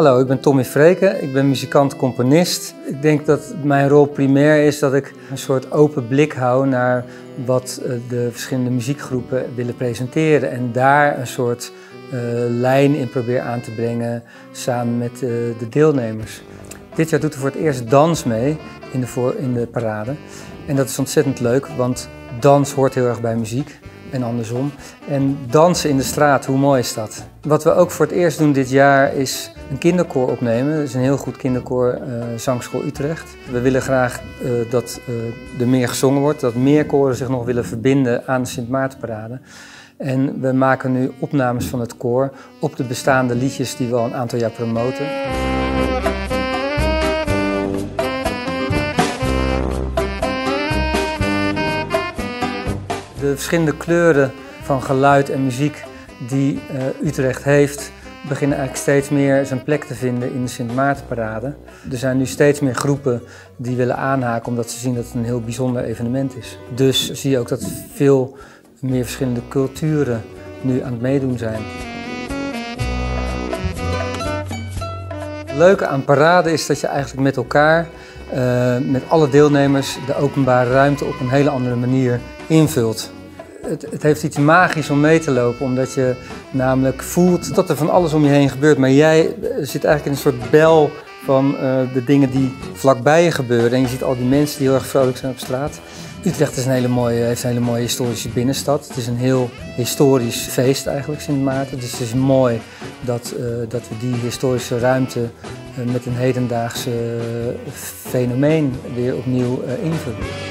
Hallo, ik ben Tommy Freken. Ik ben muzikant-componist. Ik denk dat mijn rol primair is dat ik een soort open blik hou naar wat eh, de verschillende muziekgroepen willen presenteren. En daar een soort uh, lijn in probeer aan te brengen samen met uh, de deelnemers. Dit jaar doet er voor het eerst dans mee in de, in de parade. En dat is ontzettend leuk, want dans hoort heel erg bij muziek en andersom. En dansen in de straat, hoe mooi is dat? Wat we ook voor het eerst doen dit jaar is een kinderkoor opnemen. Dat is een heel goed kinderkoor, Zangschool Utrecht. We willen graag uh, dat uh, er meer gezongen wordt, dat meer koren zich nog willen verbinden aan de Sint Maartenparade. En we maken nu opnames van het koor op de bestaande liedjes die we al een aantal jaar promoten. De verschillende kleuren van geluid en muziek die Utrecht heeft, beginnen eigenlijk steeds meer zijn plek te vinden in de Sint Maartenparade. Er zijn nu steeds meer groepen die willen aanhaken omdat ze zien dat het een heel bijzonder evenement is. Dus zie je ook dat veel meer verschillende culturen nu aan het meedoen zijn. Het leuke aan parade is dat je eigenlijk met elkaar, uh, met alle deelnemers, de openbare ruimte op een hele andere manier invult. Het, het, heeft iets magisch om mee te lopen, omdat je namelijk voelt dat er van alles om je heen gebeurt. Maar jij zit eigenlijk in een soort bel van uh, de dingen die vlakbij je gebeuren. En je ziet al die mensen die heel erg vrolijk zijn op straat. Utrecht is een hele mooie, heeft een hele mooie historische binnenstad. Het is een heel historisch feest eigenlijk, Sint Maarten. Dus het is mooi dat, uh, dat we die historische ruimte met een hedendaagse fenomeen weer opnieuw invullen.